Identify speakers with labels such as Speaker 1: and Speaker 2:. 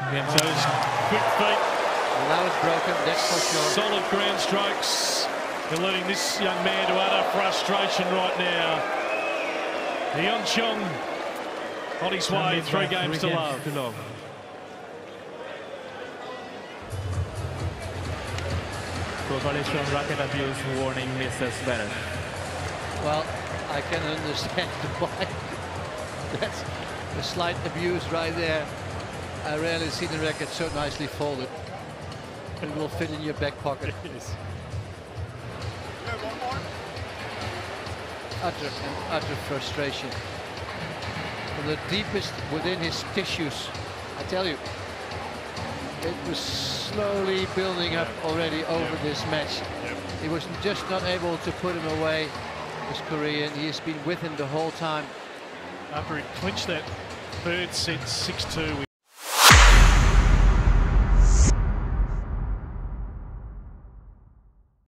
Speaker 1: Those quick feet,
Speaker 2: Well, that was broken, that's for sure.
Speaker 1: solid ground strokes. They're letting this young man to utter frustration right now. Hyeon Chung on his way, three games to love.
Speaker 3: Code violation racket abuse warning Mr. Zverev.
Speaker 2: Well, I can understand why. That's a slight abuse right there. I rarely see the racket so nicely folded. It will fit in your back pocket. Utter and utter frustration. From the deepest within his tissues, I tell you. It was slowly building up already over this match. He was just not able to put him away, this Korean. He has been with him the whole time.
Speaker 1: After he clinched that third set 6-2